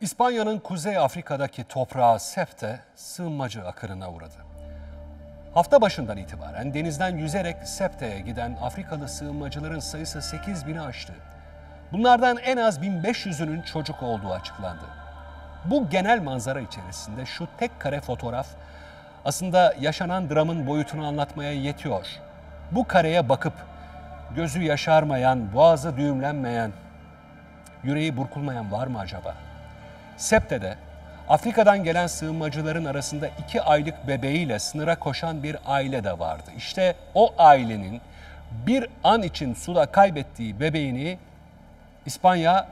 İspanya'nın Kuzey Afrika'daki toprağı Sefte sığınmacı akınına uğradı. Hafta başından itibaren denizden yüzerek Sefte'ye giden Afrikalı sığınmacıların sayısı 8 bini aştı. Bunlardan en az 1500'ünün çocuk olduğu açıklandı. Bu genel manzara içerisinde şu tek kare fotoğraf aslında yaşanan dramın boyutunu anlatmaya yetiyor. Bu kareye bakıp gözü yaşarmayan, boğazı düğümlenmeyen, yüreği burkulmayan var mı acaba? Septe'de Afrika'dan gelen sığınmacıların arasında iki aylık bebeğiyle sınıra koşan bir aile de vardı. İşte o ailenin bir an için suda kaybettiği bebeğini İspanya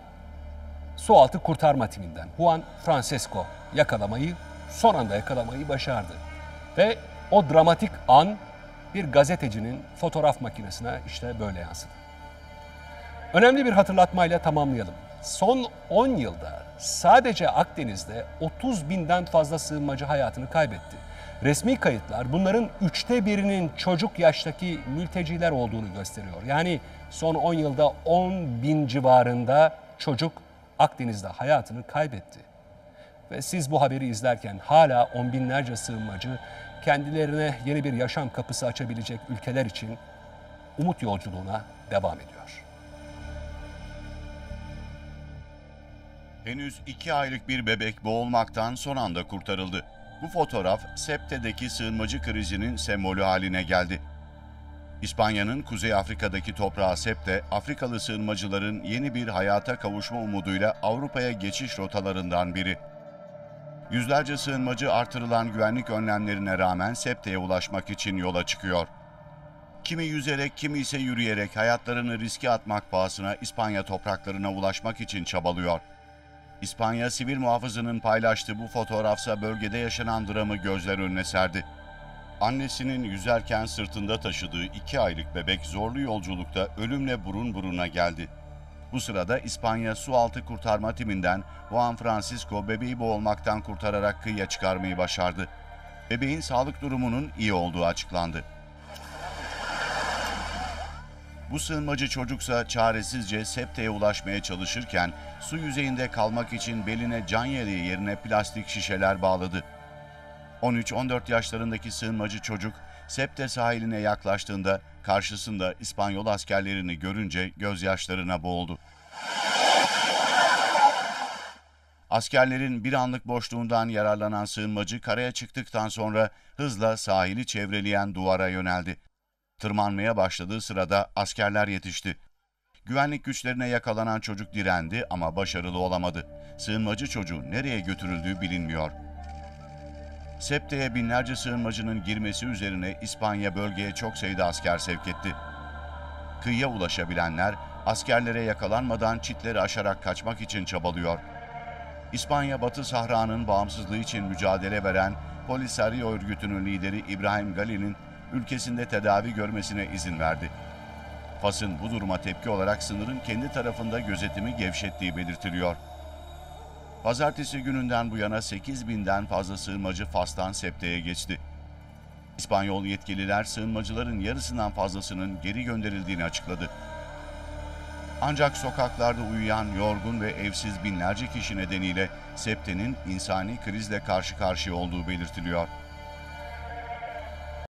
sualtı kurtarma timinden Juan Francesco yakalamayı, son anda yakalamayı başardı. Ve o dramatik an bir gazetecinin fotoğraf makinesine işte böyle yansıdı. Önemli bir hatırlatmayla tamamlayalım. Son 10 yılda sadece Akdeniz'de 30 binden fazla sığınmacı hayatını kaybetti. Resmi kayıtlar bunların üçte birinin çocuk yaştaki mülteciler olduğunu gösteriyor. Yani son 10 yılda 10 bin civarında çocuk Akdeniz'de hayatını kaybetti. Ve siz bu haberi izlerken hala on binlerce sığınmacı kendilerine yeni bir yaşam kapısı açabilecek ülkeler için umut yolculuğuna devam ediyor. Henüz iki aylık bir bebek boğulmaktan son anda kurtarıldı. Bu fotoğraf Septe'deki sığınmacı krizinin sembolü haline geldi. İspanya'nın Kuzey Afrika'daki toprağı Septe, Afrikalı sığınmacıların yeni bir hayata kavuşma umuduyla Avrupa'ya geçiş rotalarından biri. Yüzlerce sığınmacı artırılan güvenlik önlemlerine rağmen Septe'ye ulaşmak için yola çıkıyor. Kimi yüzerek, kimi ise yürüyerek hayatlarını riske atmak pahasına İspanya topraklarına ulaşmak için çabalıyor. İspanya sivil muhafızının paylaştığı bu fotoğrafsa bölgede yaşanan dramı gözler önüne serdi. Annesinin yüzerken sırtında taşıdığı iki aylık bebek zorlu yolculukta ölümle burun buruna geldi. Bu sırada İspanya sualtı kurtarma timinden Juan Francisco bebeği boğulmaktan kurtararak kıyıya çıkarmayı başardı. Bebeğin sağlık durumunun iyi olduğu açıklandı. Bu sığınmacı çocuksa çaresizce Septe'ye ulaşmaya çalışırken su yüzeyinde kalmak için beline can yeleği yerine plastik şişeler bağladı. 13-14 yaşlarındaki sığınmacı çocuk Septe sahiline yaklaştığında karşısında İspanyol askerlerini görünce gözyaşlarına boğuldu. Askerlerin bir anlık boşluğundan yararlanan sığınmacı karaya çıktıktan sonra hızla sahili çevreleyen duvara yöneldi. Tırmanmaya başladığı sırada askerler yetişti. Güvenlik güçlerine yakalanan çocuk direndi ama başarılı olamadı. Sığınmacı çocuğu nereye götürüldüğü bilinmiyor. Septe'ye binlerce sığınmacının girmesi üzerine İspanya bölgeye çok sayıda asker sevk etti. Kıyıya ulaşabilenler askerlere yakalanmadan çitleri aşarak kaçmak için çabalıyor. İspanya Batı Sahra'nın bağımsızlığı için mücadele veren Polisario örgütünün lideri İbrahim Gali'nin ülkesinde tedavi görmesine izin verdi. Fas'ın bu duruma tepki olarak sınırın kendi tarafında gözetimi gevşettiği belirtiliyor. Pazartesi gününden bu yana 8 binden fazla sığınmacı Fas'tan Septe'ye geçti. İspanyol yetkililer sığınmacıların yarısından fazlasının geri gönderildiğini açıkladı. Ancak sokaklarda uyuyan, yorgun ve evsiz binlerce kişi nedeniyle Septe'nin insani krizle karşı karşıya olduğu belirtiliyor.